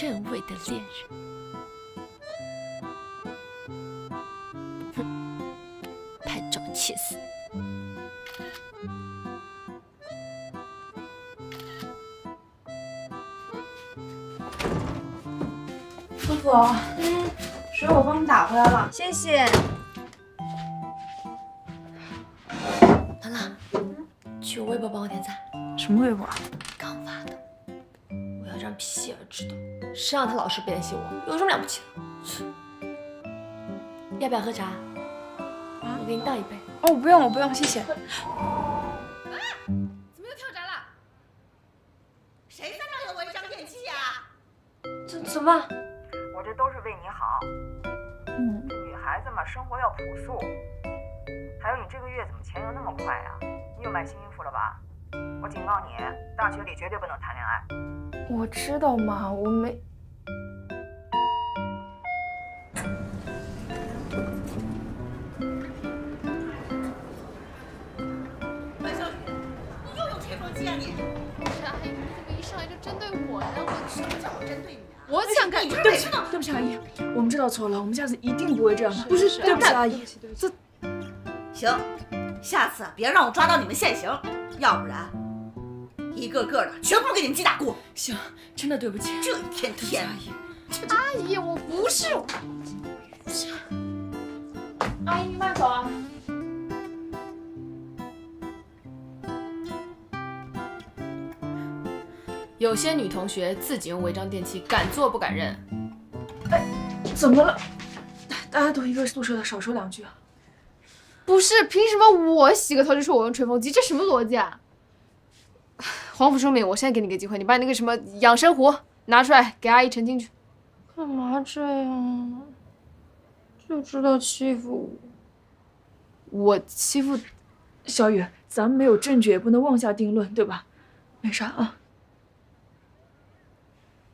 正位的恋人。哼，拍照气死！叔父，嗯，水我帮你打回来了，谢谢。兰兰，去我微博帮我点赞。什么微博？啊谁让他老是不联系我，有什么了不起的？要不要喝茶？啊，我给你倒一杯。哦，不用，我不用，谢谢。怎么又跳闸了？谁在那有违章电器呀？怎怎么？我这都是为你好。嗯，这女孩子嘛，生活要朴素。还有你这个月怎么钱又那么快呀？你又买新衣服了吧？我警告你，大学里绝对不能谈恋爱。我知道嘛，我没。我想干，你对不起，对不起，阿姨，我们知道错了，我们下次一定不会这样的。不是，对不起，阿姨，这行，下次啊别让我抓到你们现行，要不然一个个的全部给你们记大过。行，真的对不起。这一天天的，阿姨，我不是。阿姨慢走啊。有些女同学自己用违章电器，敢做不敢认。哎怎么了？大家都一个宿舍的，少说两句啊。不是，凭什么我洗个头就说我用吹风机？这什么逻辑啊？黄甫书敏，我现在给你个机会，你把那个什么养生壶拿出来给阿姨澄清去。干嘛这样？就知道欺负我。我欺负小雨，咱们没有证据，也不能妄下定论，对吧？没事啊。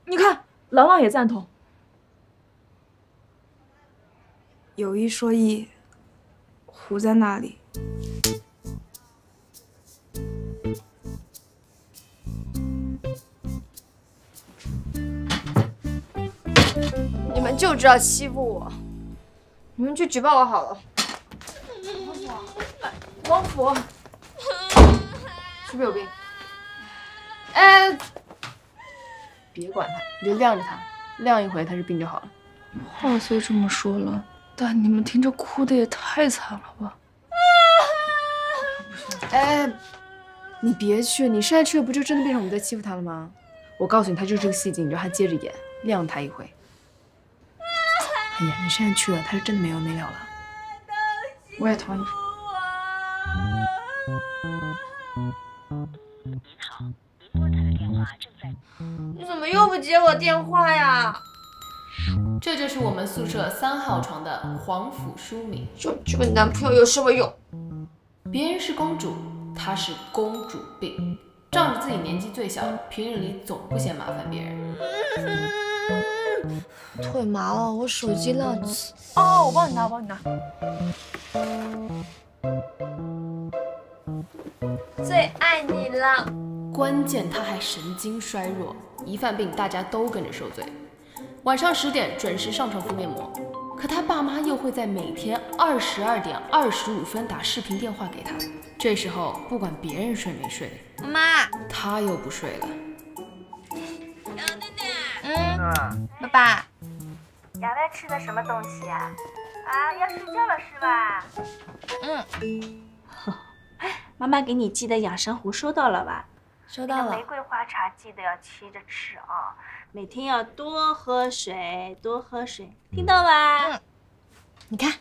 你看，朗朗也赞同。有一说一，胡在那里。你们就知道欺负我，你们去举报我好了。王府，是不是有病？哎，别管他，你就晾着他，晾一回他是病就好了。话虽这么说了，但你们听着哭的也太惨了吧？哎，你别去，你现在去了不就真的变成我们在欺负他了吗？我告诉你，他就是这个戏精，你让他接着演，晾他一回。哎呀，你现在去了，他是真的没完没了了。我也同意。你怎么又不接我电话呀？这就是我们宿舍三号床的黄甫淑敏。就这个男朋友有什么用？别人是公主，她是公主病，仗着自己年纪最小，平日里总不嫌麻烦别人。腿麻了，我手机烂了。哦，我帮你拿，我帮你拿。最爱你了。关键他还神经衰弱，一犯病大家都跟着受罪。晚上十点准时上床敷面膜，可他爸妈又会在每天二十二点二十五分打视频电话给他。这时候不管别人睡没睡，妈，他又不睡了。嗯，爸爸，雅外吃的什么东西啊？啊，要睡觉了是吧？嗯，妈妈给你寄的养生壶收到了吧？收到了玫。瑰花茶记得要沏着吃啊。每天要多喝水，多喝水，听到吧？嗯你看，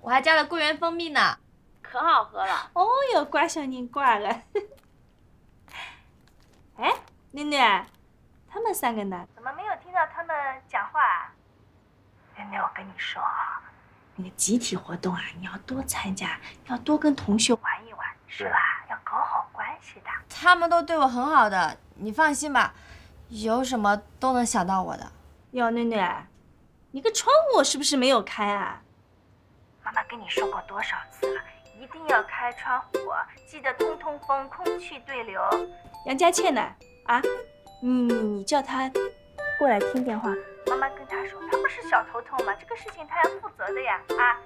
我还加了桂圆蜂蜜呢，可好喝了。哦哟，乖小人乖了。哎，囡囡，他们三个呢？怎么没有听到他们讲话啊？妹妹，我跟你说啊，那个集体活动啊，你要多参加，要多跟同学玩。一玩是吧？要搞好关系的。他们都对我很好的，你放心吧，有什么都能想到我的。哟，囡囡，你个窗户是不是没有开啊？妈妈跟你说过多少次了，一定要开窗户，记得通通风，空气对流。杨佳倩呢？啊，你你你叫她过来听电话，妈妈跟他说，他不是小头头吗？这个事情他要负责的呀，啊！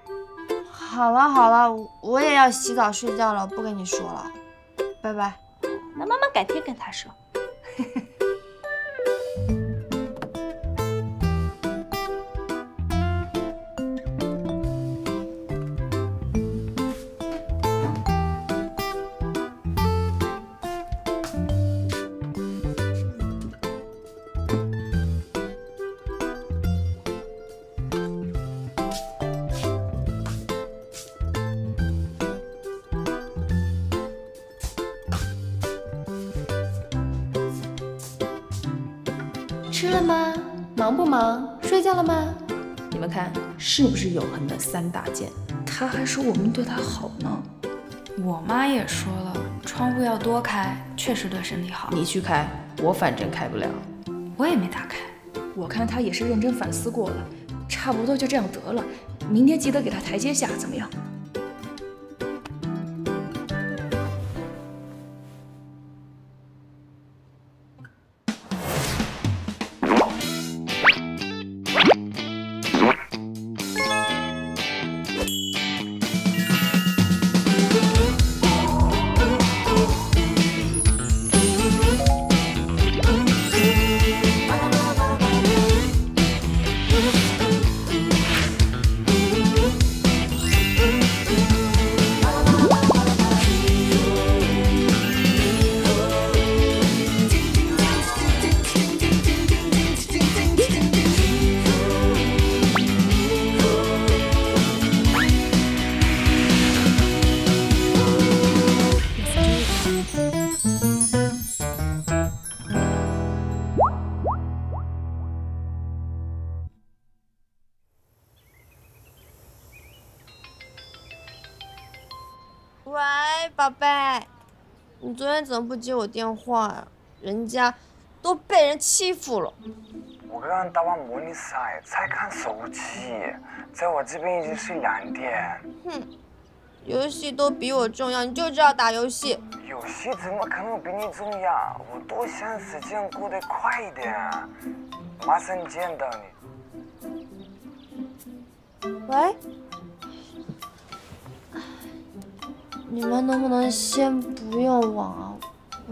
好了好了，我也要洗澡睡觉了，不跟你说了，拜拜。那妈妈改天跟他说。是不是永恒的三大件？他还说我们对他好呢。我妈也说了，窗户要多开，确实对身体好。你去开，我反正开不了。我也没打开。我看他也是认真反思过了，差不多就这样得了。明天记得给他台阶下，怎么样？天怎么不接我电话呀？人家都被人欺负了。我刚刚打完模拟赛才看手机，在我这边已经是两点。哼，游戏都比我重要，你就知道打游戏。游戏怎么可能比你重要？我多想时间过得快一点，马上见到你。喂，你们能不能先不用网啊？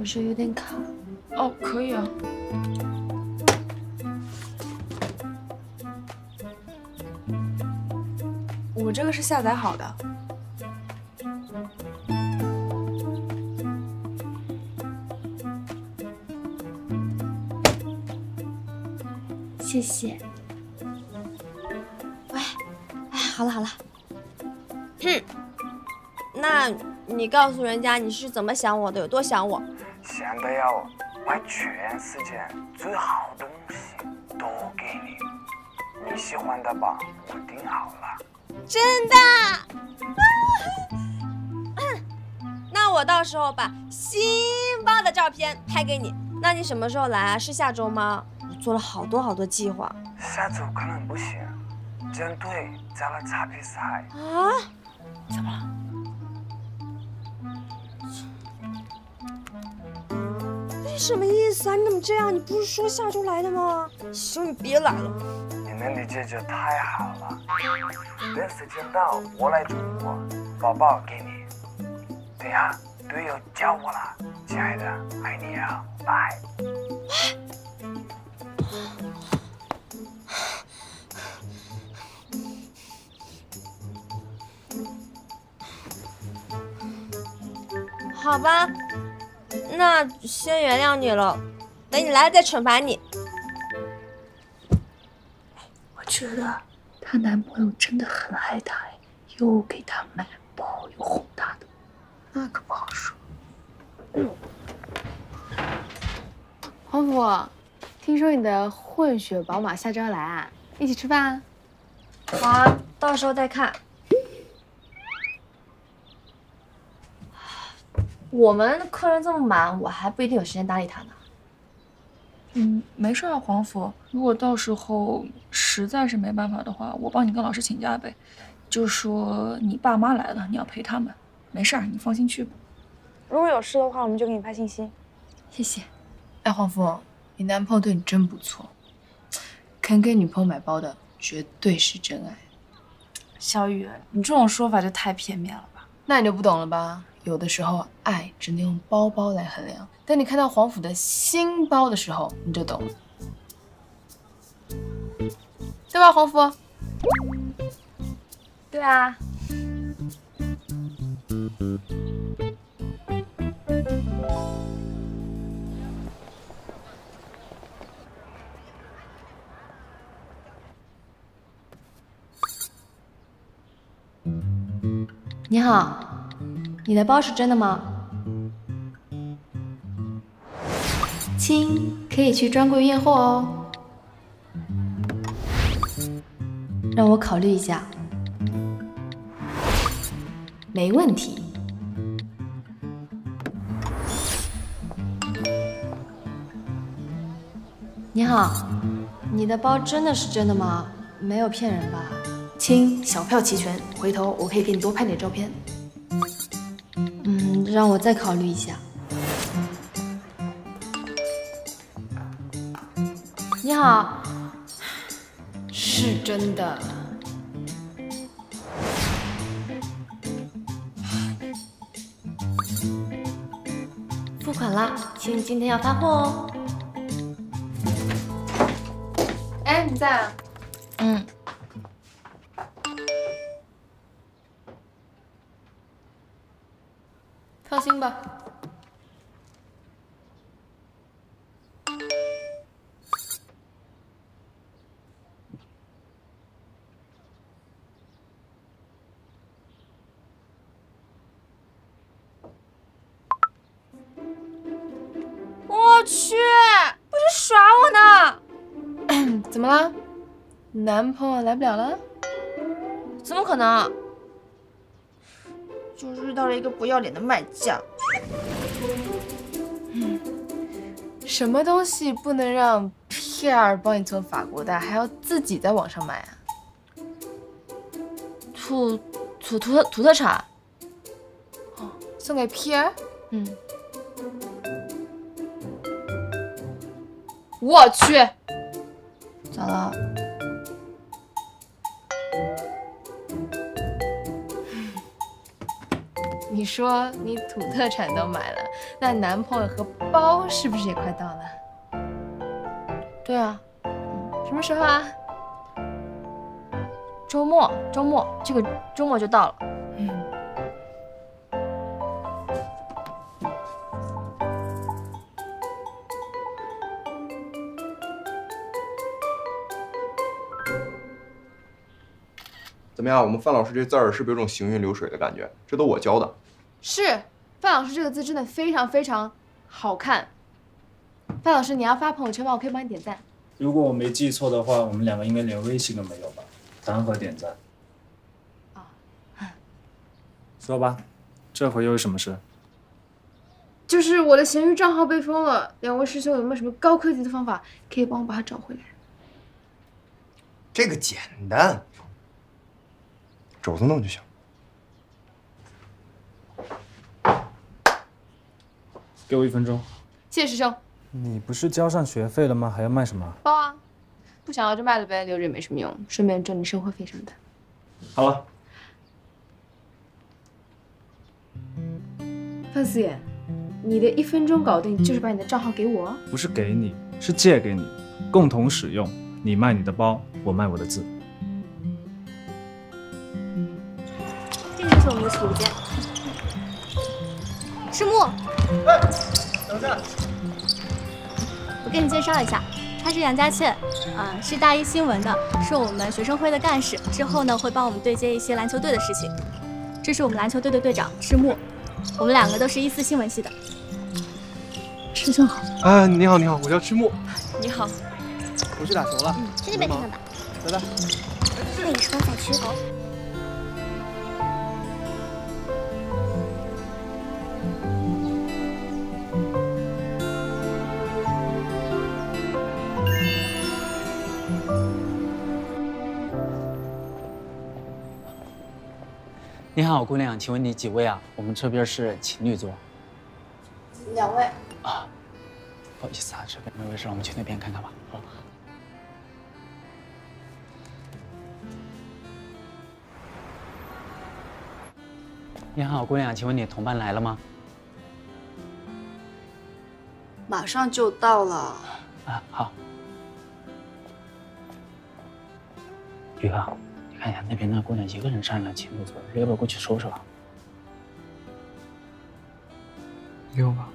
我这有点卡。哦，可以啊。我这个是下载好的。谢谢。喂，哎，好了好了。哼，那你告诉人家你是怎么想我的，有多想我。想的要把全世界最好的东西都给你，你喜欢的吧？我订好了。真的？那我到时候把新包的照片拍给你。那你什么时候来啊？是下周吗？我做了好多好多计划。下周可能不行，战队加了查比赛。啊？怎么了？什么意思啊？你怎么这样？你不是说下周来的吗？行，你别来了。你能理解就太好了。等时间到，我来中国，宝宝给你。等下队友叫我了，亲爱的，爱你啊，拜。好吧，那先原谅你了，等你来了再惩罚你。我觉得她男朋友真的很爱她，又给她买包，又哄她的，那可不好说。黄甫，听说你的混血宝马下周要来啊，一起吃饭啊？好啊，到时候再看。我们客人这么满，我还不一定有时间搭理他呢。嗯，没事啊，黄甫。如果到时候实在是没办法的话，我帮你跟老师请假呗。就说你爸妈来了，你要陪他们。没事儿，你放心去吧。如果有事的话，我们就给你发信息。谢谢。哎，黄甫，你男朋友对你真不错。肯给女朋友买包的绝对是真爱。小雨，你这种说法就太片面了吧？那你就不懂了吧？有的时候爱只能用包包来衡量，当你看到黄甫的新包的时候，你就懂了，对吧，黄甫？对啊。你好，你的包是真的吗？亲，可以去专柜验货哦。让我考虑一下。没问题。你好，你的包真的是真的吗？没有骗人吧？亲，小票齐全，回头我可以给你多拍点照片。嗯，让我再考虑一下。你好，是真的。付款了，亲，今天要发货哦。哎，你在啊？嗯。去，不是耍我呢？怎么了？男朋友来不了了？怎么可能？就是遇到了一个不要脸的卖家。什么东西不能让 Pierre 帮你从法国带，还要自己在网上买啊？土土土特土特产。哦，送给 Pierre？嗯。我去，咋了？你说你土特产都买了，那男朋友和包是不是也快到了？对啊，什么时候啊？周末，周末，这个周末就到了。怎么样？我们范老师这字儿是不是有种行云流水的感觉？这都我教的。是，范老师这个字真的非常非常好看。范老师，你要发朋友圈吗？我可以帮你点赞。如果我没记错的话，我们两个应该连微信都没有吧？谈何点赞？啊。说吧，这回又是什么事？就是我的闲鱼账号被封了，两位师兄有没有什么高科技的方法可以帮我把它找回来？这个简单，肘子弄就行。给我一分钟。谢谢师兄。你不是交上学费了吗？还要卖什么？包啊，不想要就卖了呗，留着也没什么用，顺便赚点生活费什么的。好了。范思妍，你的一分钟搞定，就是把你的账号给我？不是给你，是借给你，共同使用。你卖你的包，我卖我的字。是我们的储物间。赤木。哎，等下。我给你介绍一下，他是杨佳倩，啊，是大一新闻的，是我们学生会的干事。之后呢，会帮我们对接一些篮球队的事情。这是我们篮球队的队长赤木，我们两个都是一四新闻系的。师兄好。啊，你好，你好，我叫赤木。你好。我去打球了。嗯，去那边看看吧。拜拜。那个双赛区你好，姑娘，请问你几位啊？我们这边是情侣座。两位。啊，不好意思啊，这边没位置，我们去那边看看吧。好。你好，姑娘，请问你同伴来了吗？马上就到了。啊，好。宇航。看一下那边那姑娘一个人上了情侣座，要不要过去说说？给我吧。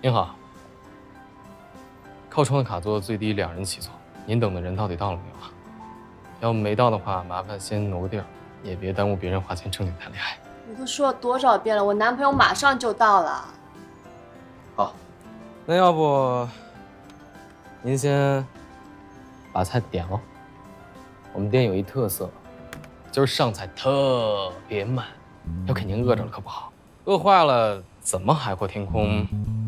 您好，靠窗的卡座最低两人起坐，您等的人到底到了没有啊？要没到的话，麻烦先挪个地儿，也别耽误别人花钱正经谈恋爱。我都说了多少遍了，我男朋友马上就到了。好，那要不您先把菜点了。我们店有一特色，就是上菜特别慢，要给您饿着了可不好，饿坏了怎么海阔天空？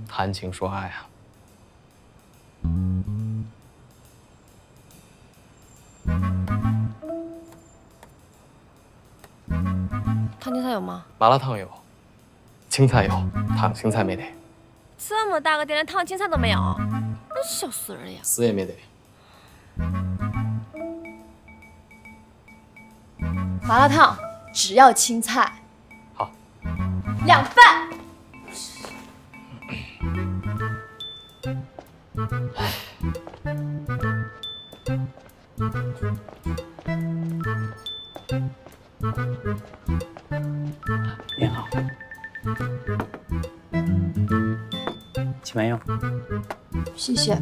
谈情说爱啊！麻辣烫有，青菜有，烫青菜没得。这么大个店连烫青菜都没有，那笑死人了呀！死也没得。麻辣烫只要青菜。好。两份。您请慢用。谢谢。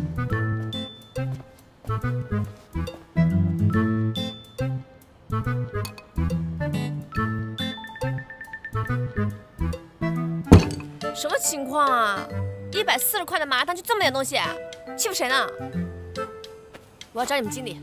什么情况啊？一百四十块的麻辣烫就这么点东西，欺负谁呢？我要找你们经理。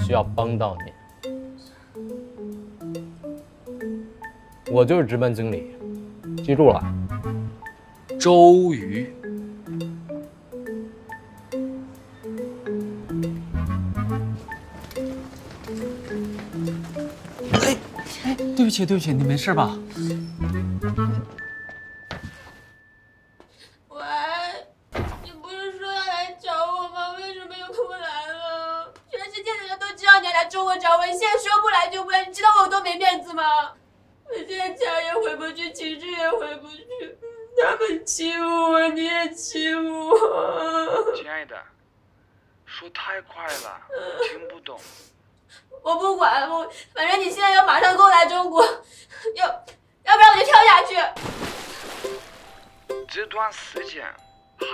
需要帮到你？我就是值班经理，记住了，周瑜。哎哎，对不起对不起，你没事吧？没面子吗？我现在家也回不去，寝室也回不去，他们欺负我，你也欺负我。亲爱的，说太快了，听不懂。我不管，我反正你现在要马上跟我来中国，要要不然我就跳下去。这段时间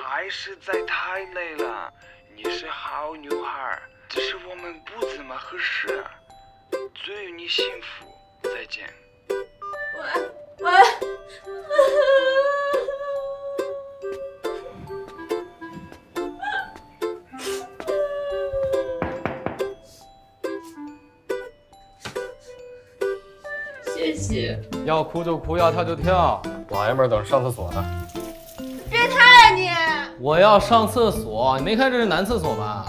还是在太累了。你是好女孩，只是我们不怎么合适。祝你幸福，再见。喂喂。谢谢。要哭就哭，要跳就跳，老爷们儿等着上厕所呢。变态啊你！我要上厕所，你没看这是男厕所吗？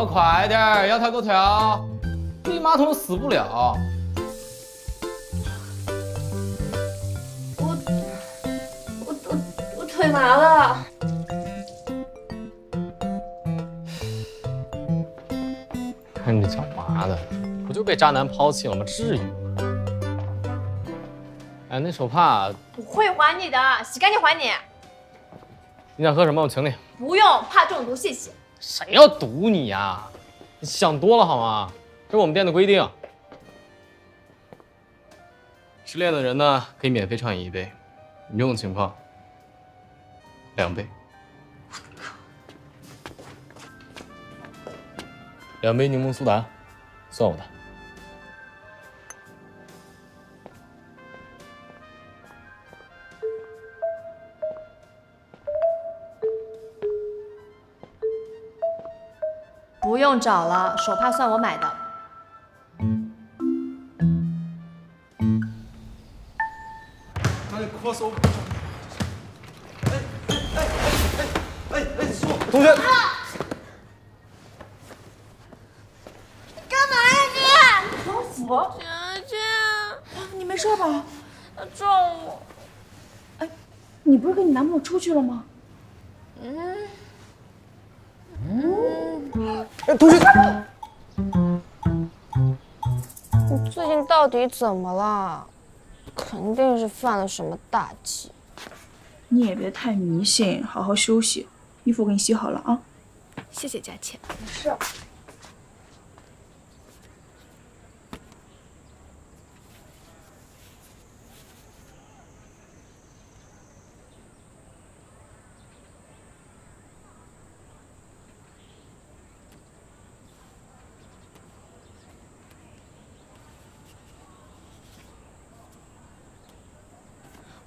要快点儿，要跳就跳，立马桶死不了。我我我我腿麻了。看你脚麻的，不就被渣男抛弃了吗？至于吗？哎，那手帕我会还你的，洗干净还你。你想喝什么？我请你。不用，怕中毒，谢谢。谁要堵你呀？你想多了好吗？这是我们店的规定。失恋的人呢，可以免费畅饮一杯，你这种情况两杯。两杯柠檬苏打，算我的。不不用找了，手帕算我买的。那你扩手。哎哎哎哎哎哎！同学。干嘛呀你？王府。姐姐，你没事吧？他撞我。哎，你不是跟你男朋友出去了吗？嗯。嗯。哎，同学。你最近到底怎么了？肯定是犯了什么大忌。你也别太迷信，好好休息。衣服我给你洗好了啊。谢谢佳倩。没事。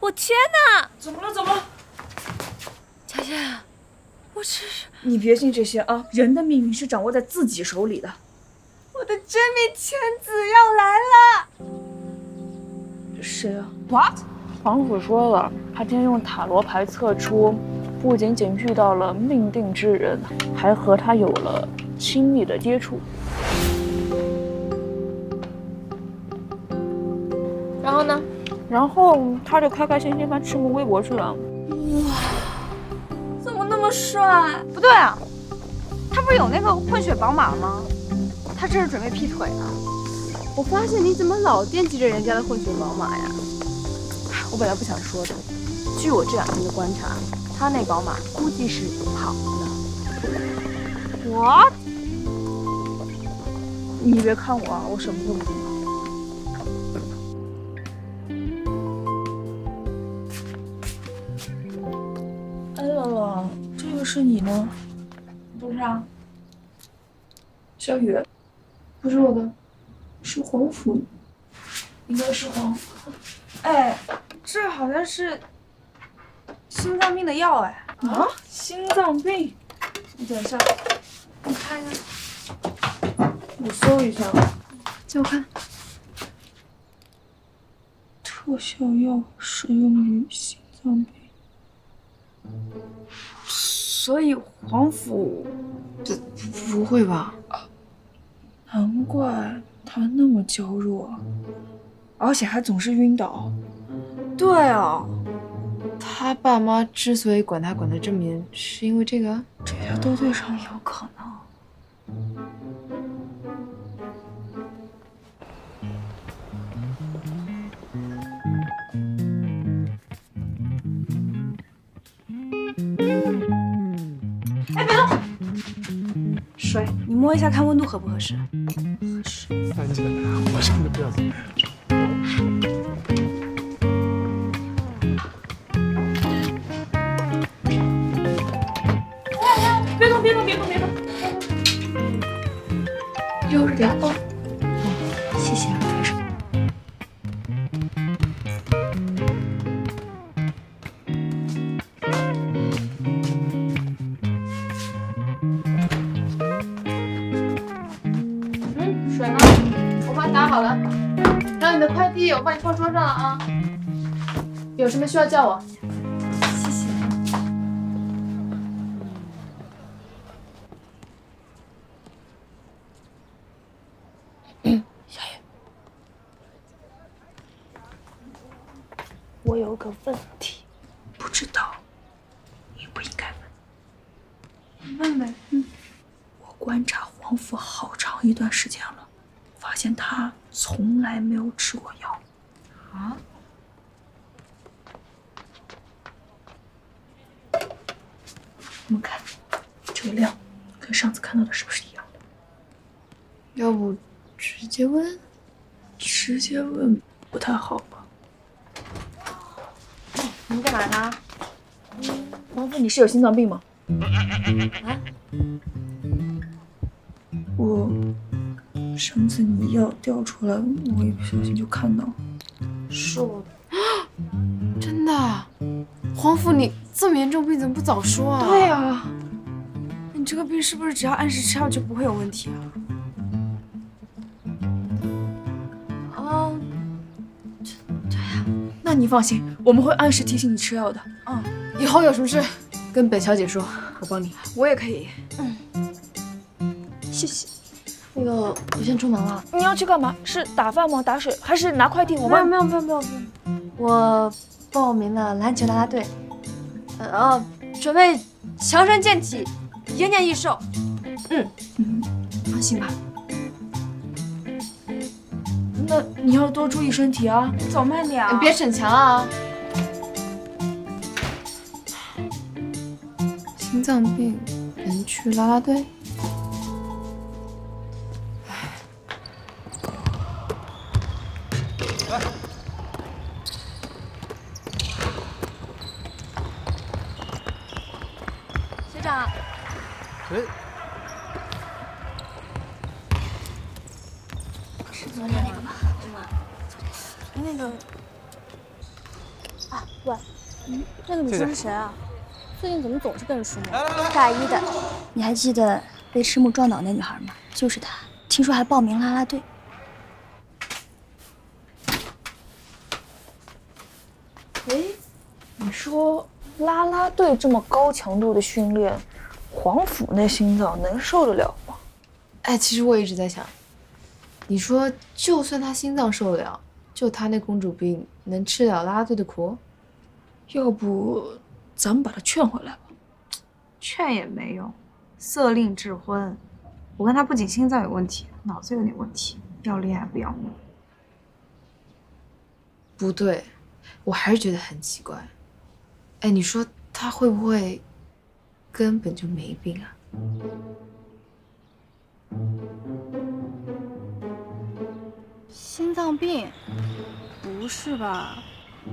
我天哪！怎么了？怎么了？佳倩，我这是……你别信这些啊！人的命运是掌握在自己手里的。我的真命天子要来了！谁啊？What？皇甫说了，他今天用塔罗牌测出，不仅仅遇到了命定之人，还和他有了亲密的接触。然后呢？然后他就开开心心发赤木微博去了。哇，怎么那么帅？不对啊，他不是有那个混血宝马吗？他这是准备劈腿啊！我发现你怎么老惦记着人家的混血宝马呀？我本来不想说的，据我这两天的观察，他那宝马估计是跑的。我？你别看我，我什么都不知是你吗？不是啊，小雨，不是我的，是黄甫，应该是黄甫。哎，这好像是心脏病的药哎。啊？心脏病？你等一下，你看一下，我搜一下，借我看。特效药适用于心脏病。所以皇甫，这不会吧？难怪他那么娇弱，而且还总是晕倒。对啊，他爸妈之所以管他管得这么严，是因为这个？这些都对上有可能。水，你摸一下，看温度合不合适？合适。安静，我真的不要走。别动，别动，别动，别动。有点哦。放桌上了啊。有什么需要叫我。谢谢。小雨，我有个问题，不知道，应不应该问？你问呗。嗯，我观察黄甫好长一段时间了。发现他从来没有吃过药，啊？你们看，这个量跟上次看到的是不是一样的？要不直接问？直接问不太好吧？你们干嘛呢？王父，你是有心脏病吗？啊？我。上次你药掉出来，我一不小心就看到了。是我的，真的？黄甫，你这么严重病怎么不早说啊？对啊，你这个病是不是只要按时吃药就不会有问题啊？那你放心，我们会按时提醒你吃药的。嗯，以后有什么事跟本小姐说，我帮你。我也可以。嗯谢谢。那个，我先出门了。你要去干嘛？是打饭吗？打水还是拿快递？我问。没有没有没有没有没有，我报名了篮球啦啦队，呃哦，准备强身健体，延年益寿。嗯嗯，放心吧。那你要多注意身体啊，走慢点啊，你别逞强啊。心脏病能去啦啦队？那个女生是谁啊？最近怎么总是跟着师母？大一的，你还记得被师木撞倒那女孩吗？就是她，听说还报名啦啦队。哎，你说啦啦队这么高强度的训练，皇甫那心脏能受得了吗？哎，其实我一直在想，你说就算他心脏受得了，就他那公主病能吃了啦啦队的苦？要不咱们把他劝回来吧？劝也没用，色令智昏。我看他不仅心脏有问题，脑子有点问题，要恋爱不要命。不对，我还是觉得很奇怪。哎，你说他会不会根本就没病啊？心脏病？不是吧？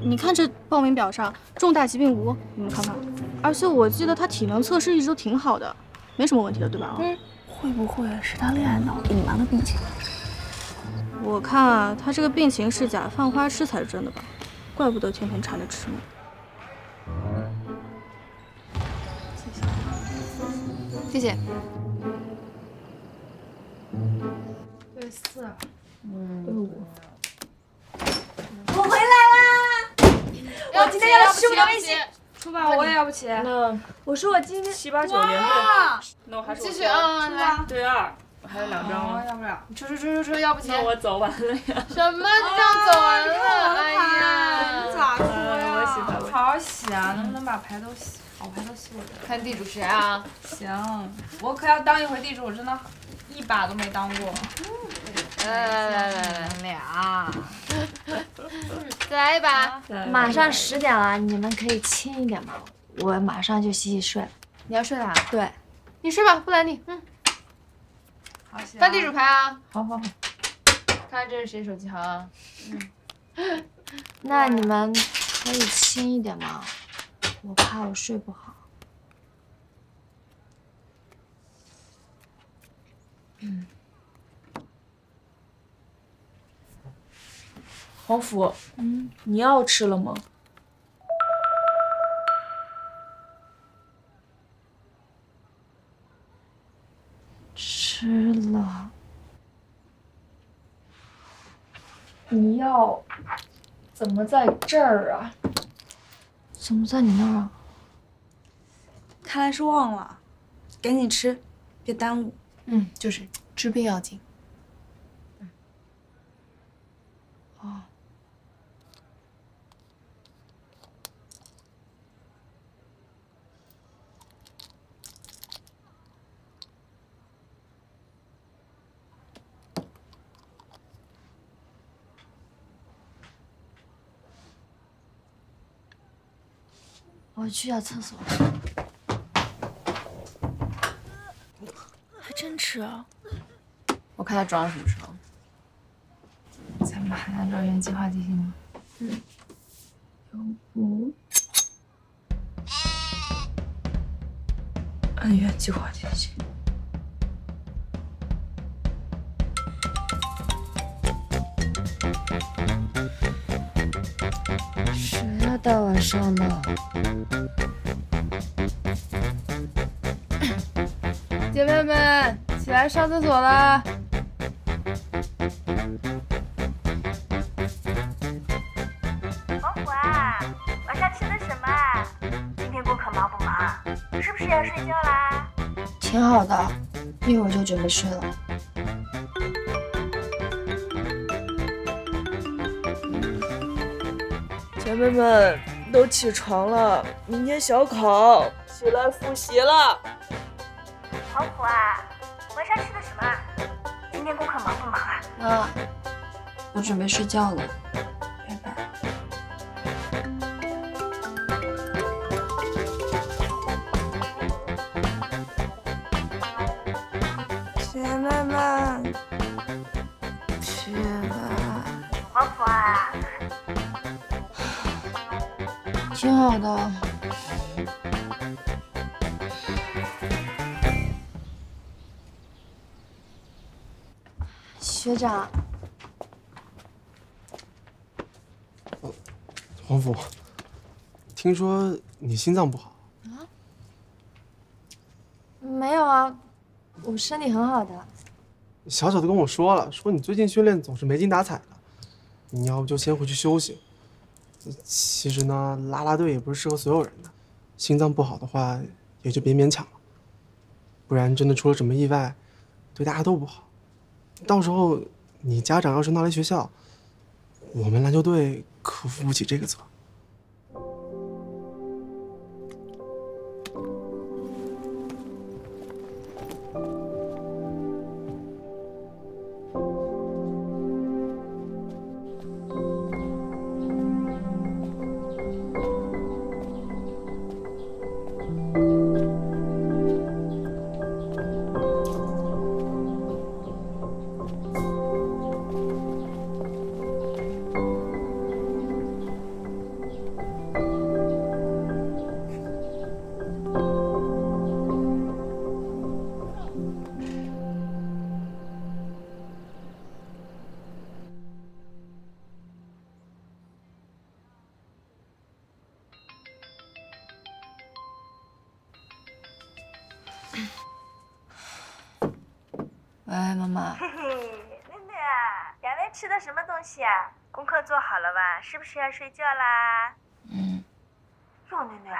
你看这报名表上重大疾病无，你们看看。而且我记得他体能测试一直都挺好的，没什么问题的，对吧？嗯，会不会是他恋爱脑隐瞒了病情？我看啊，他这个病情是假，犯花痴才是真的吧？怪不得天天缠着吃呢。谢谢。对四，嗯，对五。我回来啦！我今天要去我的微信。出吧，我也要不起。那我说我今天七八九连队，那我还是继续啊，来对二，我还有两张哦，要不了。出出出出出，要不起。那我走完了呀。什么叫走完了？哎呀，你咋说呀？我洗牌，好好洗啊！能不能把牌都洗好牌都洗我这？看地主谁啊？行，我可要当一回地主，我真的一把都没当过。来来来来，俩，再来一把。马上十点了，你们可以轻一点吗？我马上就洗洗睡了。你要睡了？对，你睡吧，不拦你。嗯，好。翻地主牌啊！好好好。看看这是谁手机号啊？嗯。那你们可以轻一点吗？我怕我睡不好。嗯。黄甫，嗯，你药吃了吗？吃了。你药怎么在这儿啊？怎么在你那儿啊？看来是忘了，赶紧吃，别耽误。嗯，就是治病要紧。我去下厕所。还真吃啊！我看他装到什么时候。咱们还按照原计划进行吗？嗯。要不按原计划进行。大晚上的。姐妹们，起来上厕所了。王虎啊，晚上吃的什么啊？今天功课忙不忙？是不是要睡觉啦？挺好的，一会儿就准备睡了。妹们都起床了，明天小考，起来复习了。好苦啊，晚上吃的什么啊？今天功课忙不忙啊？妈，我准备睡觉了。好的。学长，黄甫，听说你心脏不好啊，没有啊，我身体很好的。小小的跟我说了，说你最近训练总是没精打采的，你要不就先回去休息。其实呢，拉拉队也不是适合所有人的，心脏不好的话也就别勉强了，不然真的出了什么意外，对大家都不好。到时候你家长要是闹来学校，我们篮球队可负不起这个责。是要睡觉啦？嗯。哟，囡囡，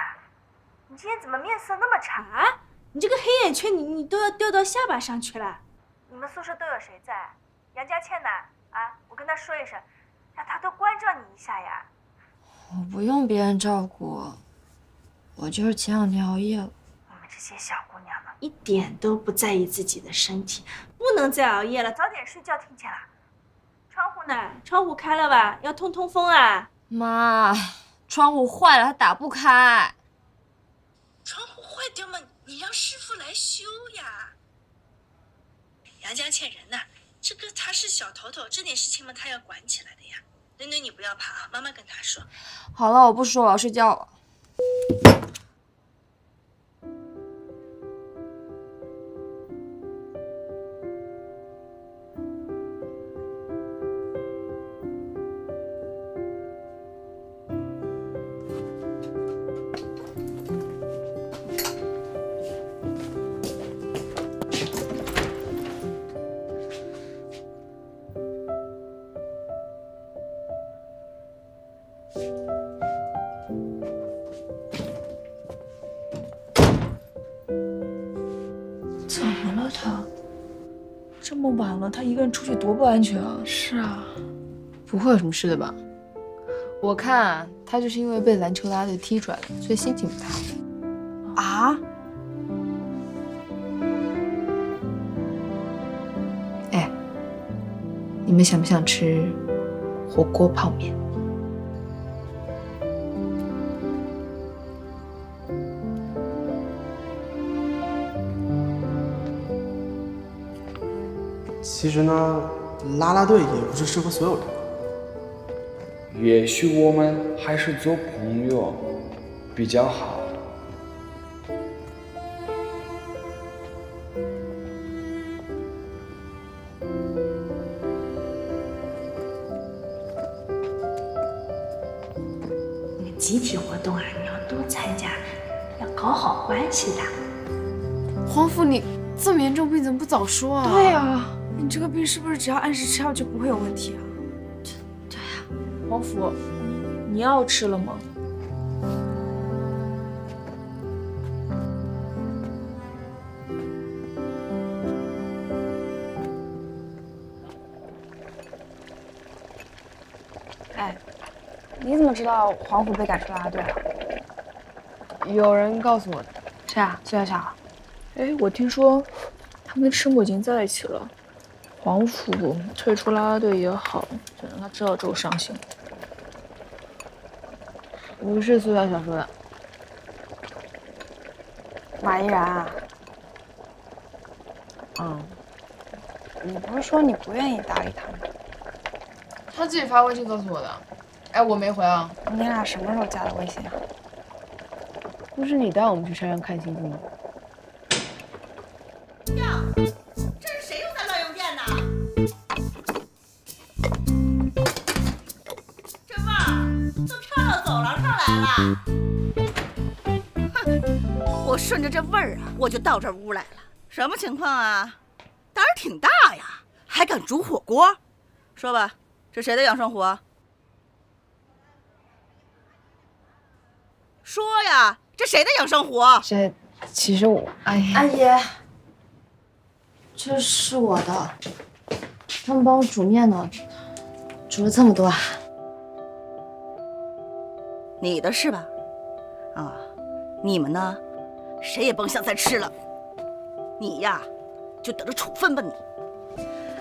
你今天怎么面色那么差啊？你这个黑眼圈，你你都要掉到下巴上去了。你们宿舍都有谁在？杨佳倩呢？啊，我跟她说一声，让她多关照你一下呀。我不用别人照顾，我就是前两天熬夜了。你们这些小姑娘们，一点都不在意自己的身体，不能再熬夜了，早点睡觉，听见了？窗户呢？窗户开了吧？要通通风啊！妈，窗户坏了，它打不开。窗户坏掉嘛，你让师傅来修呀。杨家欠人呢，这个他是小头头，这点事情嘛，他要管起来的呀。囡囡，你不要怕啊，妈妈跟他说。好了，我不说了，我要睡觉了。他一个人出去多不安全啊！是啊，不会有什么事的吧？我看他就是因为被篮球拉队踢出来了，所以心情不太好。啊？哎，你们想不想吃火锅泡面？其实呢，啦啦队也不是适合所有人的。也许我们还是做朋友比较好。那个集体活动啊，你要多参加，要搞好关系的。黄甫，你这么严重病怎么不早说啊？对呀，你这个病是不是只要按时吃药就不会有问题啊？黄甫，你药吃了吗？哎，你怎么知道黄甫被赶出啦啦队了？有人告诉我的。谁啊？苏小小。哎，我听说他们的赤木已经在一起了。黄甫退出啦啦队也好，就让他知道之后伤心。不是苏小小说的。马依然啊。嗯。你不是说你不愿意搭理他吗？他自己发微信告诉我的。哎，我没回啊。你俩什么时候加的微信啊？不是你带我们去山上看星星吗？哼，我顺着这味儿啊，我就到这屋来了。什么情况啊？胆儿挺大呀，还敢煮火锅？说吧，这谁的养生壶？说呀！这谁的养生壶？这其实我阿姨阿姨，这是我的，他们帮我煮面呢，煮了这么多啊。你的是吧？啊，你们呢？谁也甭想再吃了。你呀，就等着处分吧你。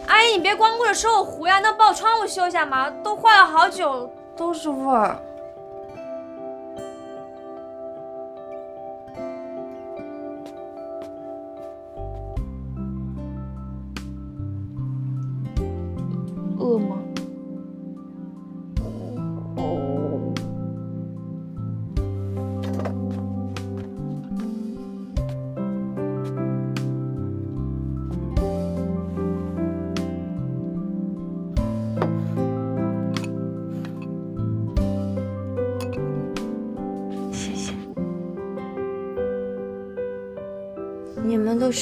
阿姨，你别光顾着收我壶呀，那抱窗户修一下嘛，都坏了好久，都是味儿。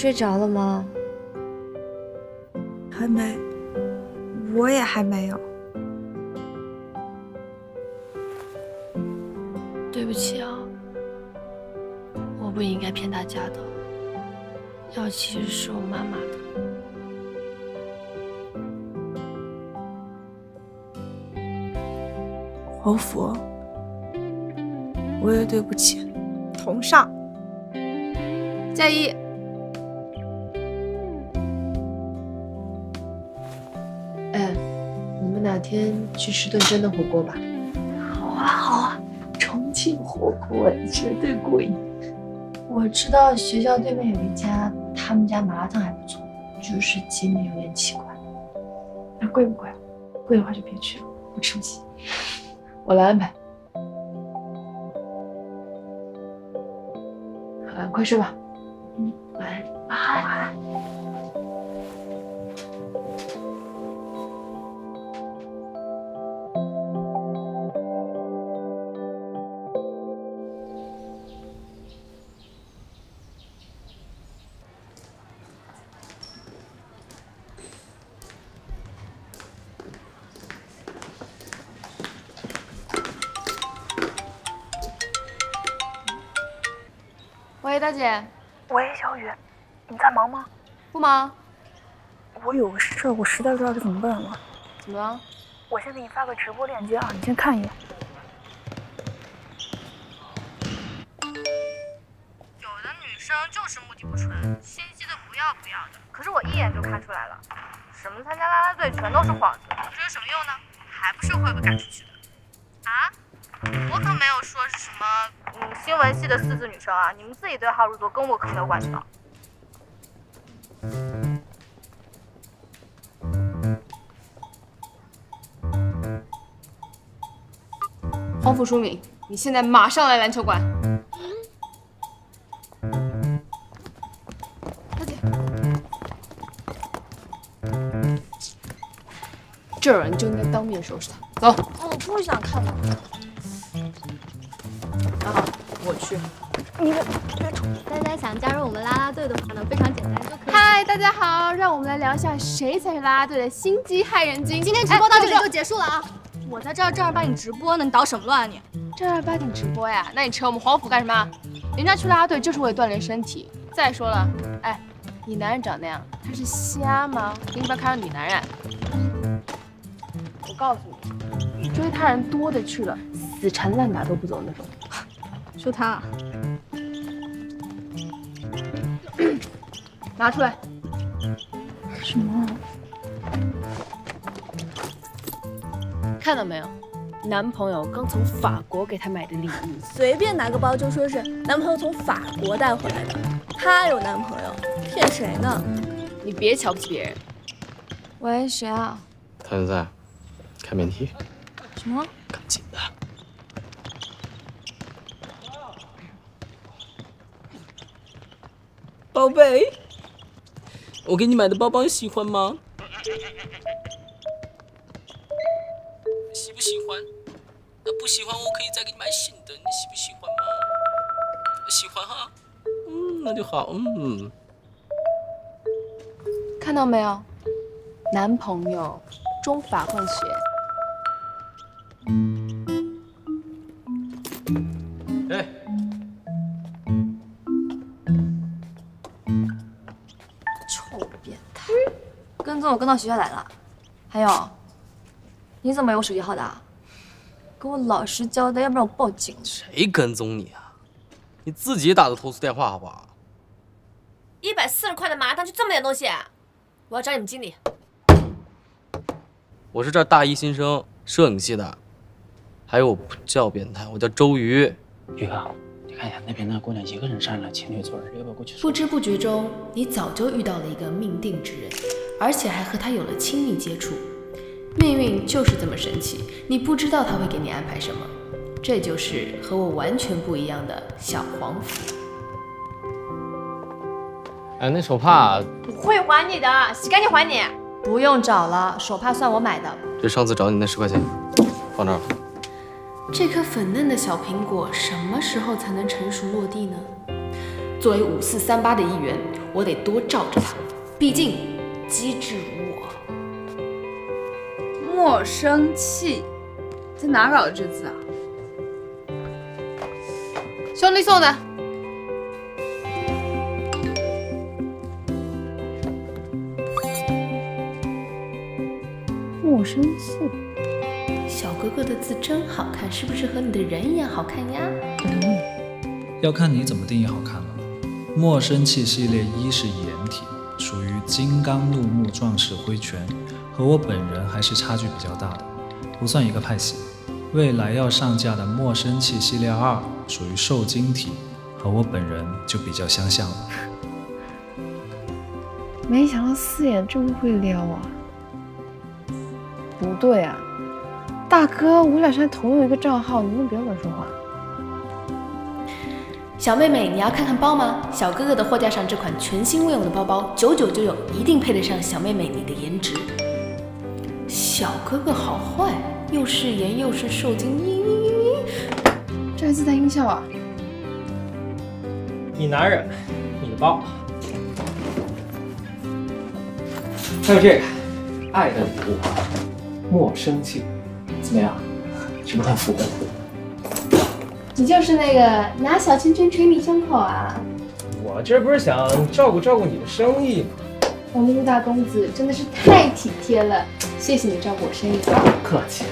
睡着了吗？还没，我也还没有。对不起啊，我不应该骗大家的。药其实是我妈妈的。黄甫，我也对不起。同上。加一。天去吃顿真的火锅吧？好啊，好啊，重庆火锅绝对过瘾。我知道学校对面有一家，他们家麻辣烫还不错，就是街面有点奇怪。那贵不贵？贵的话就别去了，我吃不起。我来安排。好了，快睡吧。实在不知道该怎么办了。怎么了？我先给你发个直播链接啊，你先看一眼。有的女生就是目的不纯，心机的不要不要的。可是我一眼就看出来了，什么参加啦啦队全都是幌子，这有什么用呢？还不是会被赶出去的。啊？我可没有说是什么嗯新闻系的四字女生啊，你们自己对号入座，跟我可没有关系的。黄甫书敏，你现在马上来篮球馆。大姐，这儿你就应该当面收拾他。走。我不想看到。那好，我去。你别别冲！大家想加入我们啦啦队的话呢，非常简单，就可以。嗨大家好，让我们来聊一下谁才是啦啦队的心机害人精。今天直播到这里就结束了啊！我在这儿正儿八经直播呢，你捣什么乱啊你？正儿八经直播呀？那你扯我们黄府干什么？人家去啦啦队就是为了锻炼身体。再说了，哎，你男人长那样，他是瞎吗？给你不要看上你男人。我告诉你，追他人多的去了，死缠烂打都不走那种。说他，拿出来。什么？看到没有？男朋友刚从法国给她买的礼物，随便拿个包就说是男朋友从法国带回来的。她有男朋友，骗谁呢？你别瞧不起别人。喂，谁啊？他现在开免提，什么？赶紧的。宝贝，我给你买的包包你喜欢吗？不喜欢我可以再给你买新的，你喜不喜欢吗？喜欢哈，嗯，那就好，嗯。看到没有？男朋友，中法混血。哎，臭变态，跟踪我跟到学校来了。还有，你怎么有我手机号的？给我老实交代，要不然我报警。谁跟踪你啊？你自己打的投诉电话好不好？一百四十块的麻辣烫就这么点东西？我要找你们经理。我是这儿大一新生，摄影系的。还有我不叫变态，我叫周瑜。宇哥，你看一下那边那姑娘一个人上了情侣座，要不要过去？不知不觉中，你早就遇到了一个命定之人，而且还和他有了亲密接触。命运就是这么神奇，你不知道他会给你安排什么。这就是和我完全不一样的小黄甫。哎，那手帕，我会还你的，洗干净还你。不用找了，手帕算我买的。这上次找你那十块钱，放这儿。这颗粉嫩的小苹果什么时候才能成熟落地呢？作为五四三八的一员，我得多罩着它，毕竟机智如我。莫生气，在哪搞的这字啊？兄弟送的。莫生气，小哥哥的字真好看，是不是和你的人一样好看呀？要看你怎么定义好看了。莫生气系列一是掩体，属于金刚怒目壮士挥拳，和我本人还是差距比较大的，不算一个派系。未来要上架的陌生器系列二属于受精体，和我本人就比较相像了。没想到四眼这么会撩啊！不对啊，大哥，我俩现在同用一个账号，你能不能不要乱说话？小妹妹，你要看看包吗？小哥哥的货架上这款全新未用的包包，九九九九，一定配得上小妹妹你的颜值。小哥哥好坏，又是颜又是受精，嘤嘤嘤嘤。这还自带音效啊？你男人，你的包，还有这个爱的礼物，莫生气，怎么样？是不是很符合？你就是那个拿小拳拳捶你胸口啊？我这不是想照顾照顾你的生意吗？我们陆大公子真的是太体贴了，谢谢你照顾我生意。客气。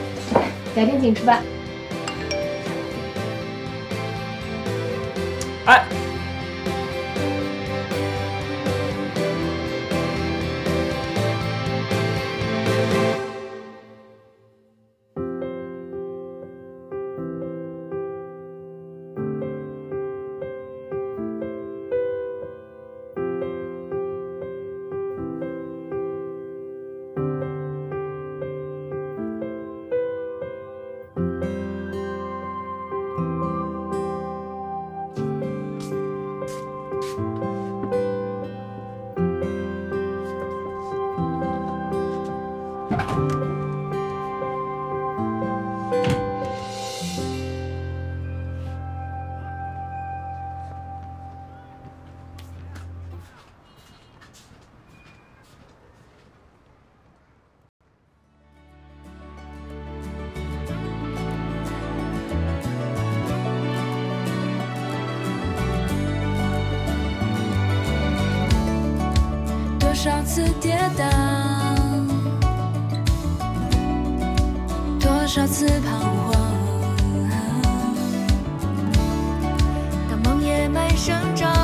改天请吃饭。多少次跌倒。多少次彷徨。当梦野蛮生长